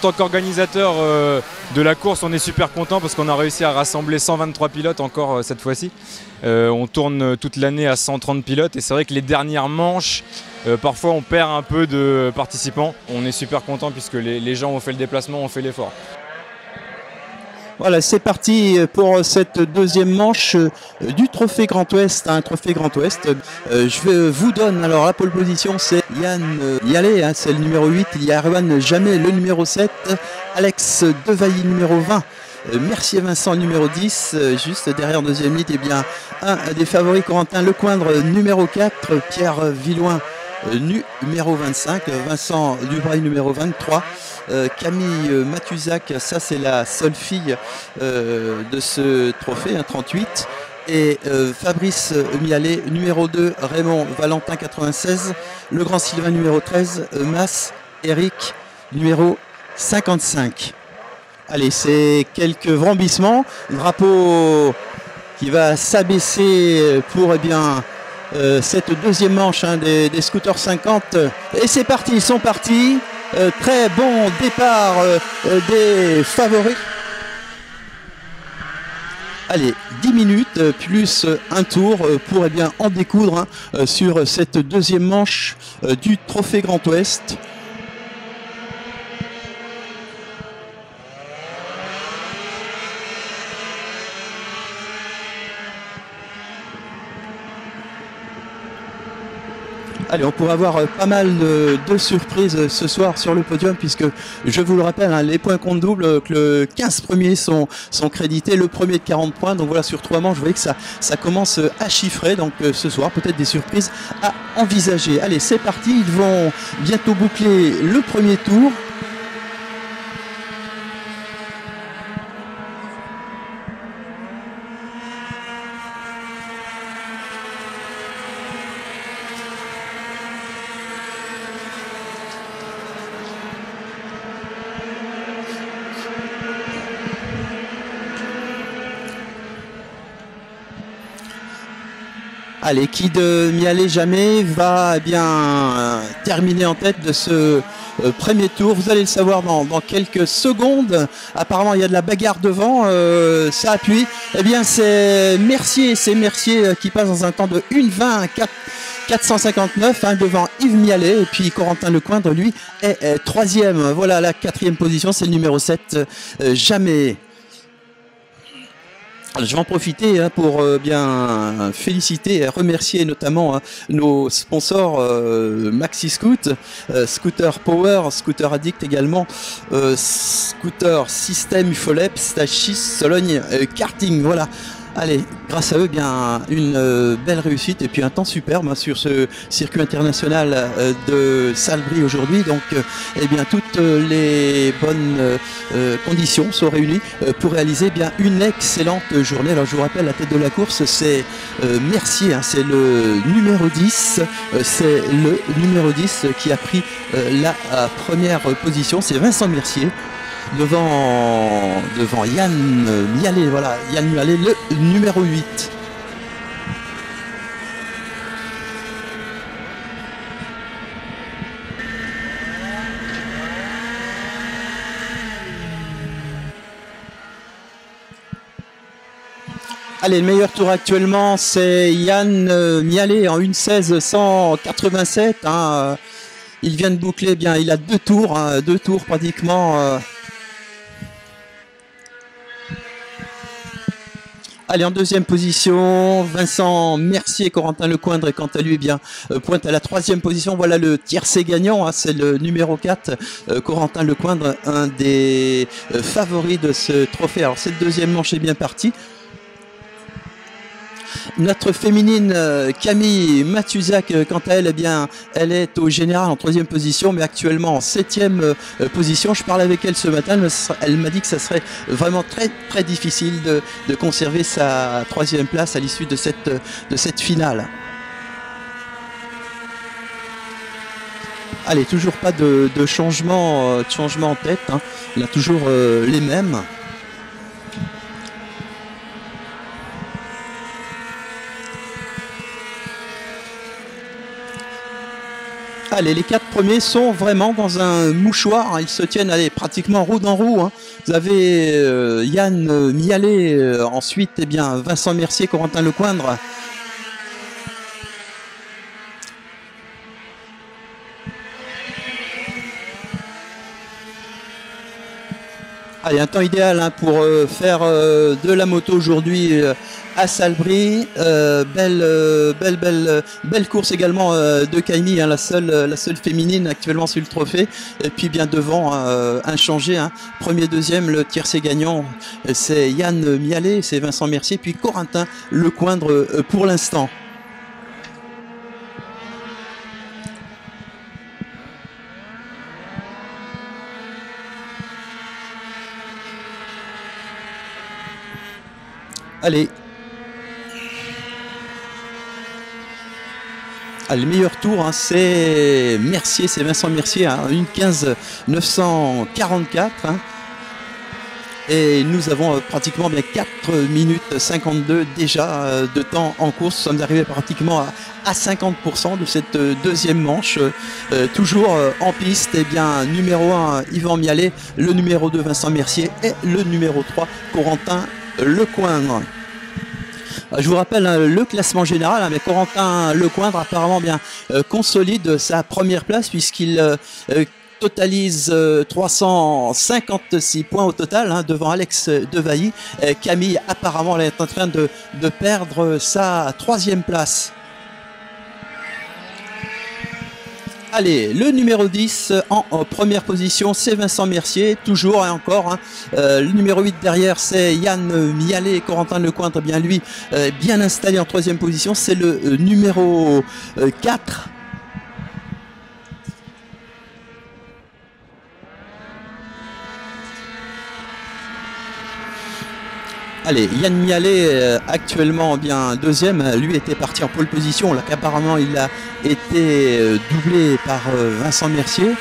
En tant qu'organisateur euh, de la course, on est super content parce qu'on a réussi à rassembler 123 pilotes encore euh, cette fois-ci. Euh, on tourne toute l'année à 130 pilotes et c'est vrai que les dernières manches, parfois on perd un peu de participants. On est super content puisque les gens ont fait le déplacement, ont fait l'effort. Voilà, c'est parti pour cette deuxième manche euh, du Trophée Grand Ouest. Un Trophée Grand Ouest. Euh, je vous donne alors la pole position, c'est Yann euh, Yalé, hein, c'est le numéro 8. Il y a Jamais, le numéro 7. Alex Devailly, numéro 20. Mercier Vincent numéro 10, juste derrière deuxième ligne, et eh bien un des favoris Corentin Lecoindre numéro 4, Pierre Villoin numéro 25, Vincent Dubray numéro 23, euh, Camille Matuzac, ça c'est la seule fille euh, de ce trophée, un 38. Et euh, Fabrice Mialet, numéro 2, Raymond Valentin 96, Le Grand Sylvain numéro 13, Mas Eric numéro 55. Allez, c'est quelques vrombissements. Drapeau qui va s'abaisser pour eh bien, cette deuxième manche hein, des, scooters 50. Et c'est parti, ils sont partis. Euh, très bon départ euh, euh, des favoris. Allez, 10 minutes plus un tour pour eh bien, en découdre hein, sur cette deuxième manche du Trophée Grand Ouest. Allez, on pourrait avoir euh, pas mal de, surprises euh, ce soir sur le podium, puisque je vous le rappelle, hein, les points comptent double, euh, que le 15 premiers sont, crédités, le premier de 40 points. Donc voilà, sur trois manches, vous voyez que ça commence à chiffrer. Donc ce soir, peut-être des surprises à envisager. Allez, c'est parti. Ils vont bientôt boucler le premier tour. Allez, qui de m'y jamais va eh bien euh, terminer en tête de ce euh, premier tour. Vous allez le savoir dans, quelques secondes. Apparemment, il y a de la bagarre devant. Euh, ça appuie. Eh bien, c'est Mercier, c'est Mercier qui passe dans un temps de 1,20 459 hein, devant Yves Mialet et puis Corentin Lecoindre lui est, troisième. Voilà la quatrième position, c'est le numéro 7. jamais je vais en profiter hein, pour euh, bien féliciter et remercier notamment hein, nos sponsors euh, Maxi Scoot, euh, Scooter Power, Scooter Addict également, Scooter System Ufolep, Stachis, Sologne, Karting. Voilà. Allez, grâce à eux, bien une euh, belle réussite et puis un temps superbe hein, sur ce circuit international euh, de Salbris aujourd'hui. Donc, euh, eh bien, toutes les bonnes conditions sont réunies pour réaliser bien une excellente journée. Alors, je vous rappelle, la tête de la course, c'est Mercier, hein, c'est le numéro 10, c'est le numéro 10 qui a pris la première position. C'est Vincent Mercier devant, devant Yann Mialet, voilà, Yann Mialet, le numéro 8. Allez, le meilleur tour actuellement, c'est Yann euh, Mialet en 1.16 187. Hein. Il vient de boucler, bien, il a deux tours, hein, deux tours pratiquement. Euh, Allez, en deuxième position, Vincent Mercier, Corentin Lecoindre et quant à lui, eh bien, euh, pointe à la troisième position. Voilà le tiercé gagnant, hein, c'est le numéro 4, euh, Corentin Lecoindre, un des favoris de ce trophée. Alors, cette deuxième manche est bien partie. Notre féminine euh, Camille Matuzak, euh, quant à elle, eh bien, elle est au général en troisième position, mais actuellement en septième euh, position. Je parlais avec elle ce matin, elle m'a dit que ça serait vraiment très très difficile de, conserver sa troisième place à l'issue de cette, de cette finale. Allez, toujours pas de, changement, de changement en tête. Hein. Il a toujours les mêmes. Allez, les quatre premiers sont vraiment dans un mouchoir. Ils se tiennent allez, pratiquement roue dans roue. Hein. Vous avez euh, Yann Mialet, euh, ensuite eh bien, Vincent Mercier, Corentin Lecoindre. Allez, un temps idéal hein, pour euh, faire de la moto aujourd'hui à Salbris. Euh, belle, euh, belle, belle, belle course également euh, de Kaimi, hein, la seule, la seule féminine actuellement sur le trophée. Et puis bien devant, inchangé, hein. premier, deuxième, le tiercé gagnant, c'est Yann Mialet, c'est Vincent Mercier, puis Corentin Lecoindre pour l'instant. Allez, le meilleur tour, hein, c'est Mercier, c'est Vincent Mercier, hein, une 15 944. Hein. Et nous avons euh, pratiquement bien 4 minutes 52 déjà euh, de temps en course. Nous sommes arrivés pratiquement à, 50% de cette euh, deuxième manche. toujours en piste, eh bien numéro 1 Yvan Mialet, le numéro 2 Vincent Mercier et le numéro 3 Corentin Lecoindre. Je vous rappelle hein, le classement général, hein, Corentin Lecoindre apparemment bien euh, consolide sa première place puisqu'il euh, euh, totalise 356 points au total hein, devant Alex Devailly. Camille apparemment est en train de perdre sa troisième place. Allez, le numéro 10 en, première position, c'est Vincent Mercier, toujours et encore. Hein. Euh, le numéro 8 derrière, c'est Yann Mialet et Corentin Lecointre, bien lui, euh, bien installé en troisième position. C'est le euh, numéro 4 Allez, Yann Mialet, euh, actuellement bien deuxième, lui était parti en pole position, là qu'apparemment il a été euh, doublé par euh, Vincent Mercier,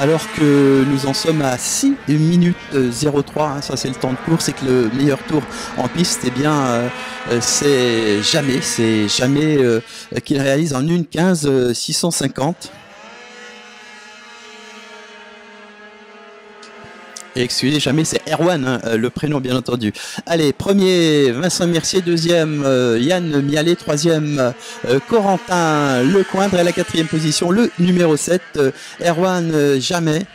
alors que nous en sommes à 6 minutes 03, hein, ça c'est le temps de course, et que le meilleur tour en piste, eh bien c'est jamais, c'est jamais qu'il réalise en 1 15 650. Excusez jamais, c'est Erwan, hein, euh, le prénom bien entendu. Allez, premier Vincent Mercier, deuxième euh, Yann Mialet, troisième euh, Corentin Lecoindre et la quatrième position le numéro 7, Erwan Jamais.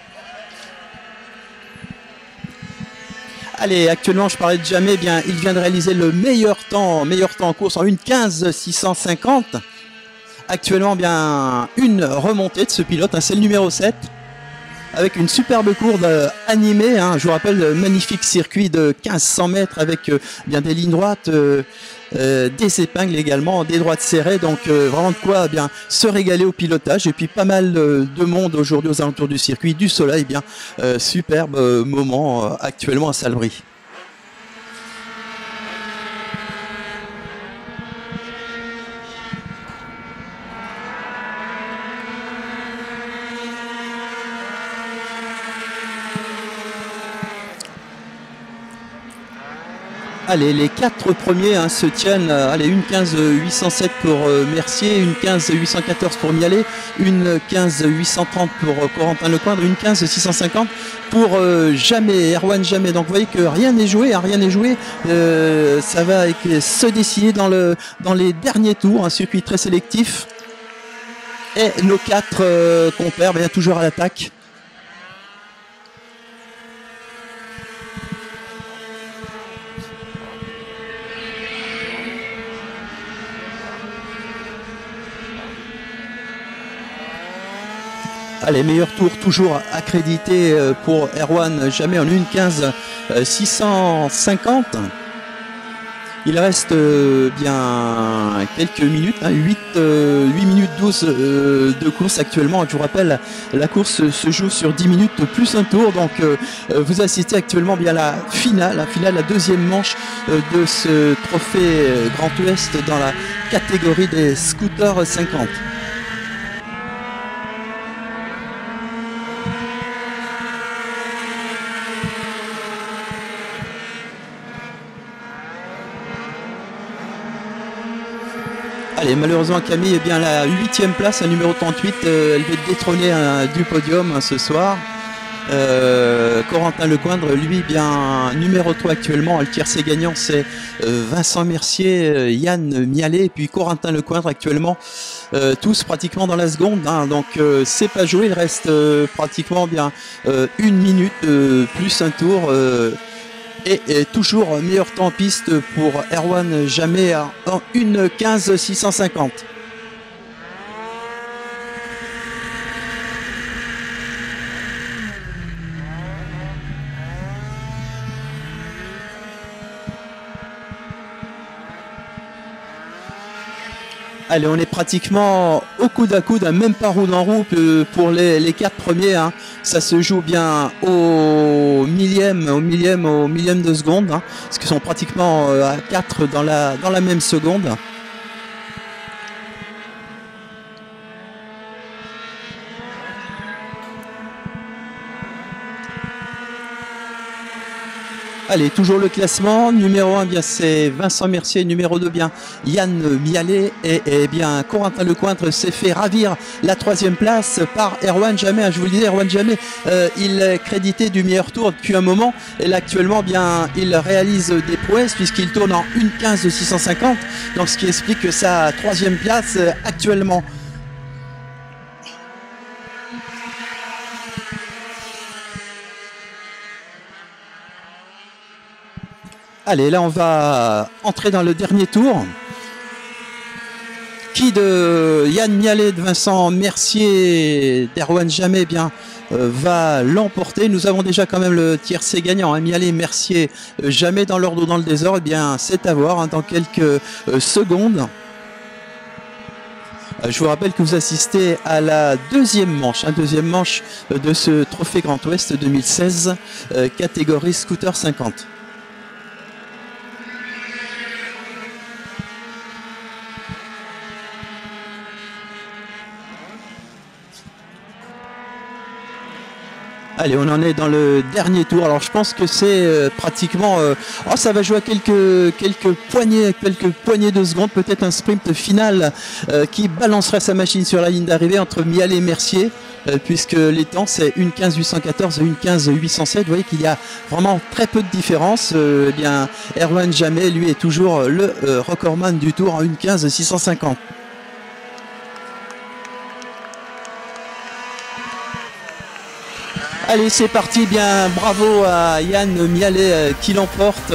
Allez, actuellement, je parlais de Jamais, eh bien, il vient de réaliser le meilleur temps, meilleur temps en course en 1.15 650. Actuellement, bien, une remontée de ce pilote, hein, c'est le numéro 7 avec une superbe courbe euh, animée. Hein. je vous rappelle, le magnifique circuit de 1500 mètres avec euh, bien des lignes droites. Euh, des épingles également, des droites serrées, donc vraiment de quoi bien se régaler au pilotage. Et puis pas mal de monde aujourd'hui aux alentours du circuit, du soleil, bien superbe moment actuellement à Salbris. Allez, les quatre premiers hein, se tiennent. Euh, allez, une 15 807 pour euh, Mercier, une 15 814 pour Mialet, une 15 830 pour euh, Corentin Lecoindre, une 15 650 pour Jamais, Erwan Jamais. Donc vous voyez que rien n'est joué, hein, rien n'est joué. ça va se décider dans, le, dans les derniers tours, un circuit très sélectif. Et nos quatre compères, bien toujours à l'attaque. Allez, meilleur tour toujours accrédité euh, pour Erwan, jamais en 1.15 650. Euh, Il reste euh, bien quelques minutes, 8, hein, 8 minutes 12 de course actuellement. Je vous rappelle, la course se joue sur 10 minutes plus un tour. Donc vous assistez actuellement bien à la finale, la finale, la deuxième manche de ce trophée Grand Ouest dans la catégorie des scooters 50. Allez, malheureusement Camille est bien la huitième place, la numéro 38. Euh, elle va détrôner du podium hein, ce soir. Euh, Corentin Lecoindre, lui, bien numéro 3 actuellement. Le tiercé gagnant, c'est euh, Vincent Mercier, Yann Mialet, et puis Corentin Lecoindre actuellement. tous pratiquement dans la seconde, hein. donc c'est pas joué, il reste pratiquement bien une minute plus un tour et, toujours meilleur temps piste pour Erwan Jamais en 1.15 650. Allez, on est pratiquement au coude à coude, même pas roue en roue pour les, quatre premiers. Hein. Ça se joue bien au millième, au millième, au millième de seconde, hein, parce qu'ils sont pratiquement euh, à 4 dans la, dans la même seconde. Allez, toujours le classement. Numéro 1, bien c'est Vincent Mercier. Numéro 2, bien Yann Mialet. Et, bien Corentin Lecointre s'est fait ravir la troisième place par Erwan Jamais. Je vous le disais, Erwan Jamais, euh, il est crédité du meilleur tour depuis un moment. Et là, actuellement, bien, il réalise des prouesses puisqu'il tourne en 1.15 de 650. Donc, ce qui explique sa troisième place euh, actuellement. Allez, là on va entrer dans le dernier tour. Qui de Yann Mialet, de Vincent Mercier, d'Erwan Jamais eh bien euh, va l'emporter? Nous avons déjà quand même le tiercé gagnant, hein, Mialet, Mercier, euh, Jamais dans l'ordre ou dans le désordre. Eh bien, c'est à voir hein, dans quelques euh, secondes. Je vous rappelle que vous assistez à la deuxième manche, hein, deuxième manche de ce Trophée Grand Ouest 2016, catégorie scooter 50. Allez, on en est dans le dernier tour. Alors je pense que c'est euh, pratiquement. Euh, oh, ça va jouer à quelques quelques poignées, quelques poignées de secondes, peut-être un sprint final euh, qui balancerait sa machine sur la ligne d'arrivée entre Mial et Mercier. puisque les temps c'est une 15 814 et une 15 807. Vous voyez qu'il y a vraiment très peu de différence. eh bien, Erwan Jamais, lui, est toujours le recordman du tour en une 15 650. Allez, c'est parti. Bien, bravo à Yann Mialet euh, qui l'emporte.